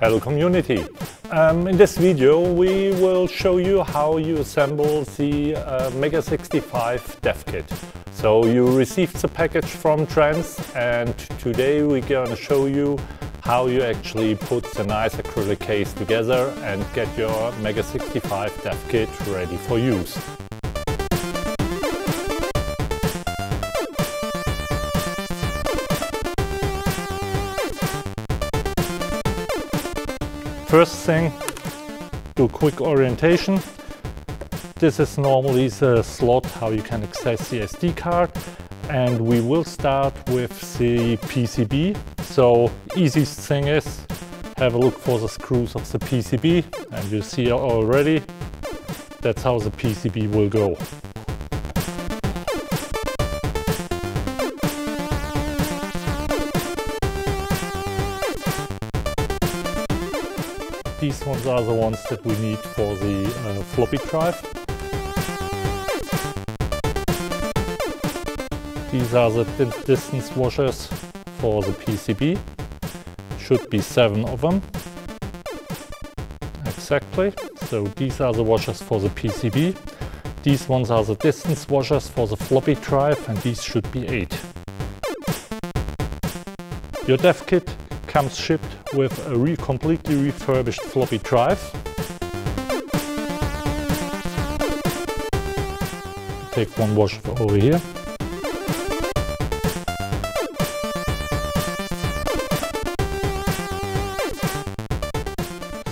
Hello community! Um, in this video we will show you how you assemble the uh, Mega 65 dev kit. So you received the package from Trenz and today we're going to show you how you actually put the nice acrylic case together and get your Mega 65 dev kit ready for use. First thing, do quick orientation. This is normally the slot how you can access the SD card and we will start with the PCB. So easiest thing is have a look for the screws of the PCB and you see already that's how the PCB will go. These ones are the ones that we need for the uh, floppy drive. These are the distance washers for the PCB. Should be seven of them. Exactly. So these are the washers for the PCB. These ones are the distance washers for the floppy drive and these should be eight. Your dev kit comes shipped with a re completely refurbished floppy drive. Take one wash over here.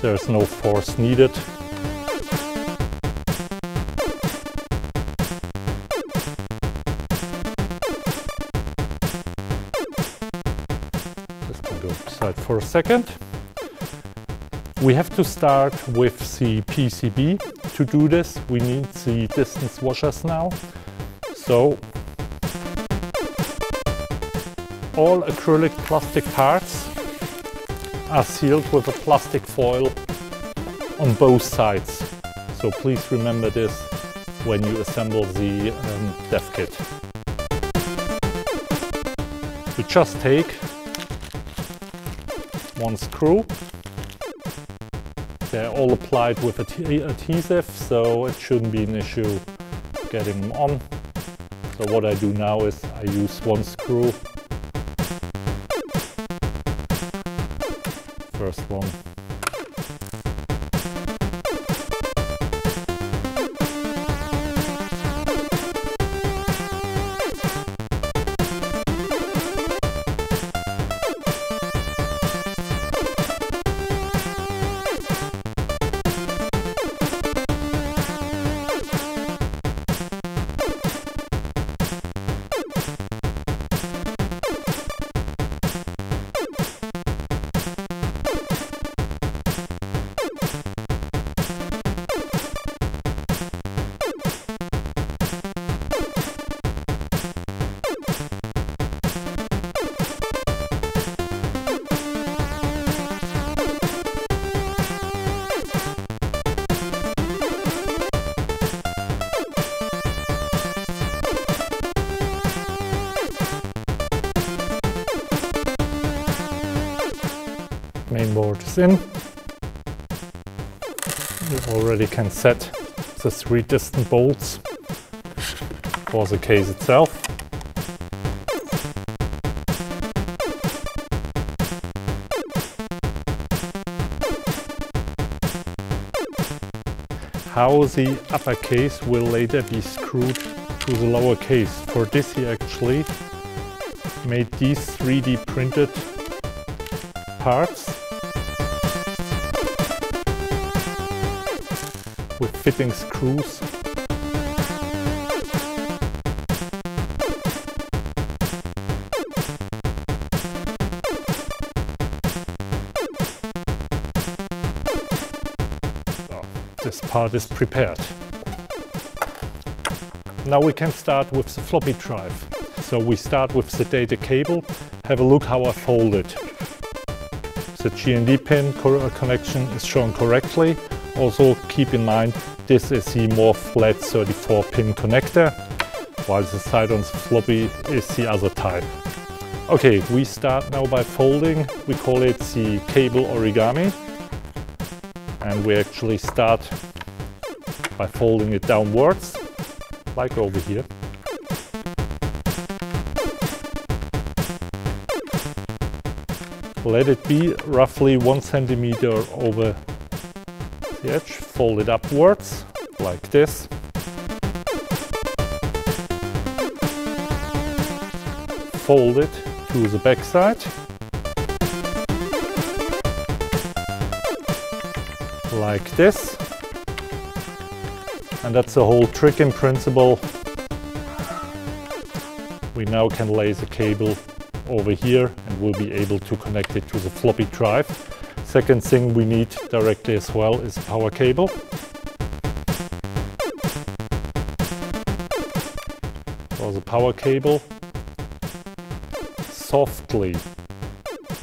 There's no force needed. For a second. We have to start with the PCB. To do this, we need the distance washers now. So, all acrylic plastic parts are sealed with a plastic foil on both sides. So please remember this when you assemble the um, dev kit. We just take one screw. They're all applied with adhesive, so it shouldn't be an issue getting them on. So what I do now is I use one screw. First one mainboard is in. You already can set the three distant bolts for the case itself. How the upper case will later be screwed to the lower case. For this he actually made these 3D printed parts with fitting screws. This part is prepared. Now we can start with the floppy drive. So we start with the data cable. Have a look how I fold it. The GND pin connection is shown correctly. Also keep in mind this is the more flat 34 pin connector while the side on the floppy is the other type. Okay, we start now by folding. We call it the cable origami. And we actually start by folding it downwards, like over here. Let it be roughly one centimeter over the edge, fold it upwards, like this. Fold it to the back side. Like this. And that's the whole trick in principle. We now can lay the cable over here and we'll be able to connect it to the floppy drive. Second thing we need directly as well is a power cable. For the power cable, softly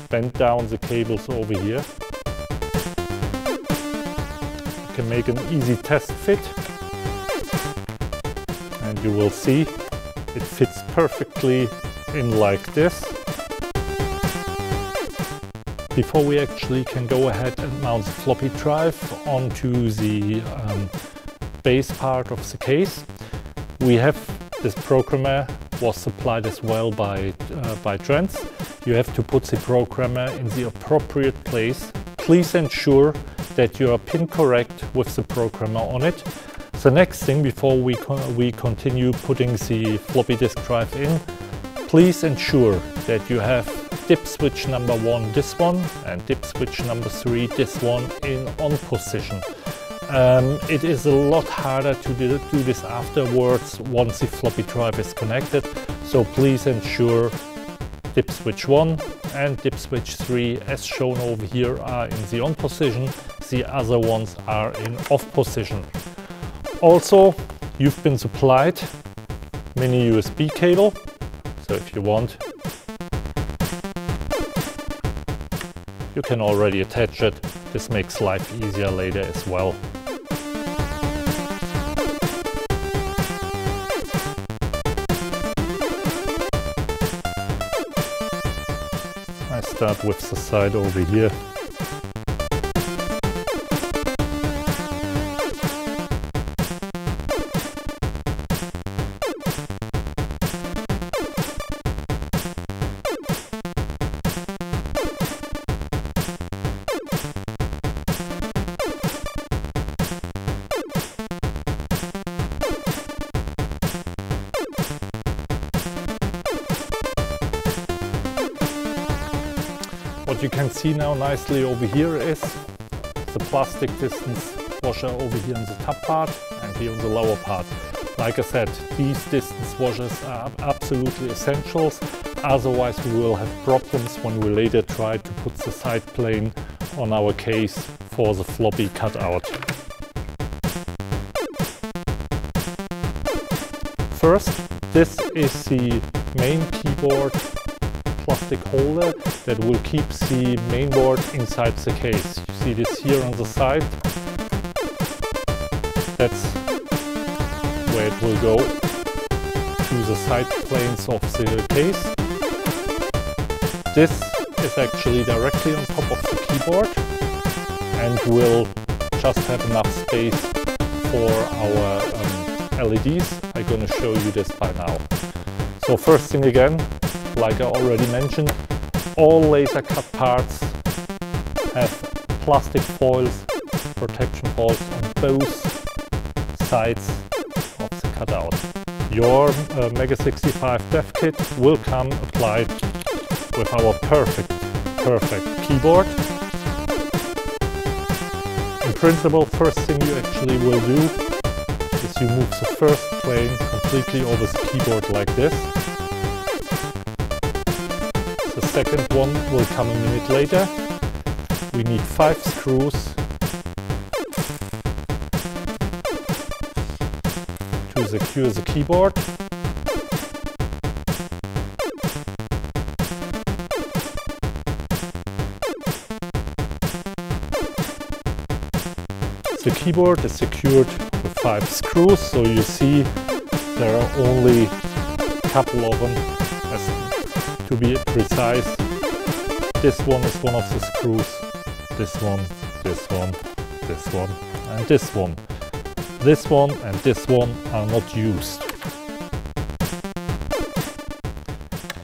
bend down the cables over here. You can make an easy test fit and you will see it fits perfectly in like this. Before we actually can go ahead and mount the floppy drive onto the um, base part of the case, we have this programmer was supplied as well by, uh, by Trenz. You have to put the programmer in the appropriate place. Please ensure that you are pin correct with the programmer on it. The next thing before we, we continue putting the floppy disk drive in, Please ensure that you have dip switch number one, this one, and dip switch number three, this one, in on position. Um, it is a lot harder to do, do this afterwards once the floppy drive is connected, so please ensure dip switch 1 and dip switch 3 as shown over here are in the on position, the other ones are in off position. Also, you've been supplied mini USB cable so if you want, you can already attach it. This makes life easier later as well. I start with the side over here. You can see now nicely over here is the plastic distance washer over here in the top part and here on the lower part. Like I said, these distance washers are absolutely essentials, otherwise we will have problems when we later try to put the side plane on our case for the floppy cutout. First, this is the main keyboard plastic holder that will keep the mainboard inside the case. You see this here on the side. That's where it will go to the side planes of the case. This is actually directly on top of the keyboard and will just have enough space for our um, LEDs. I'm going to show you this by now. So first thing again, like I already mentioned, all laser cut parts have plastic foils, protection foils on both sides of the cutout. Your uh, Mega 65 dev kit will come applied with our perfect, perfect keyboard. In principle, first thing you actually will do is you move the first plane completely over the keyboard like this second one will come a minute later. We need five screws to secure the keyboard. The keyboard is secured with five screws, so you see there are only a couple of them to be precise, this one is one of the screws, this one, this one, this one, and this one. This one and this one are not used.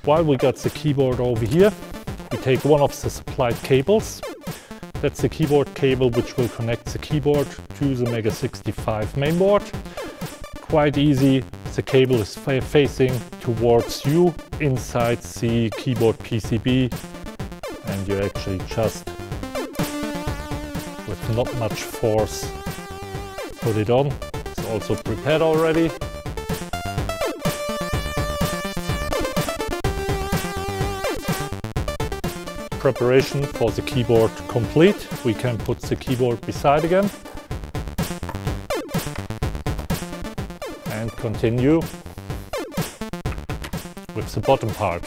While we got the keyboard over here, we take one of the supplied cables. That's the keyboard cable which will connect the keyboard to the Mega 65 mainboard. Quite easy, the cable is fa facing towards you inside the keyboard PCB and you actually just with not much force put it on. It's also prepared already. Preparation for the keyboard complete. We can put the keyboard beside again. Continue with the bottom part.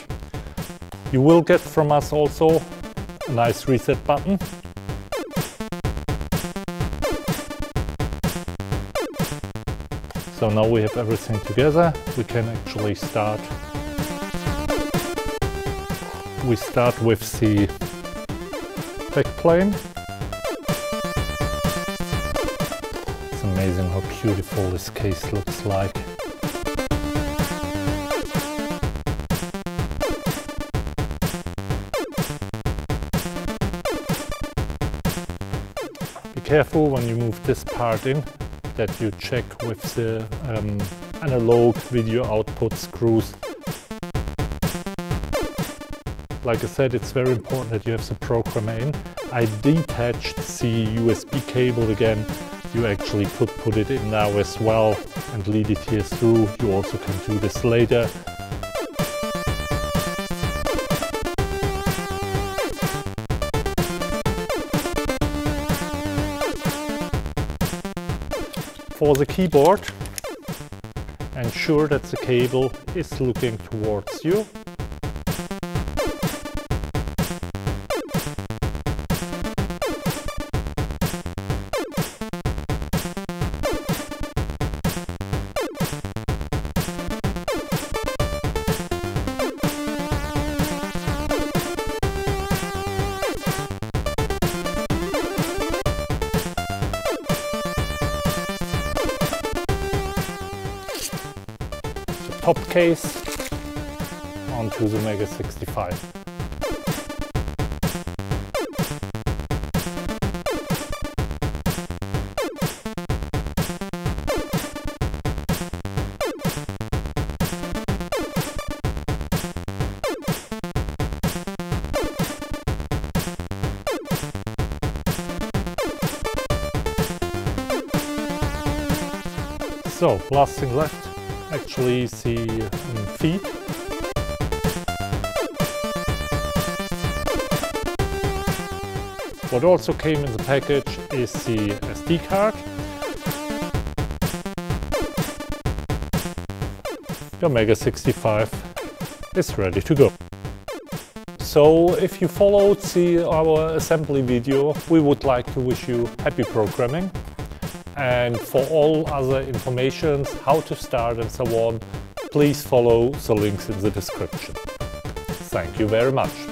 You will get from us also a nice reset button. So now we have everything together, we can actually start we start with the backplane. It's amazing how beautiful this case looks like. Careful when you move this part in that you check with the um, analog video output screws like I said, it's very important that you have the programmer in. I detached the USB cable again. You actually could put it in now as well and lead it here through. You also can do this later. For the keyboard, ensure that the cable is looking towards you top case onto the Mega 65. So, last thing left, actually see feed. What also came in the package is the SD card. Your Mega 65 is ready to go. So if you followed the, our assembly video, we would like to wish you happy programming. And for all other informations, how to start and so on, please follow the links in the description. Thank you very much.